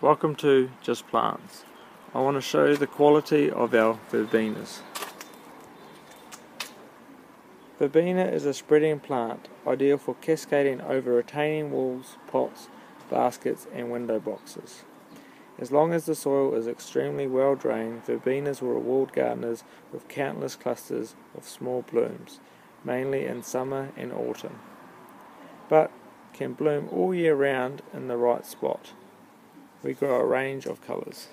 Welcome to Just Plants. I want to show you the quality of our verbenas. Verbena is a spreading plant, ideal for cascading over retaining walls, pots, baskets and window boxes. As long as the soil is extremely well drained, verbenas will reward gardeners with countless clusters of small blooms, mainly in summer and autumn, but can bloom all year round in the right spot. We grow a range of colours.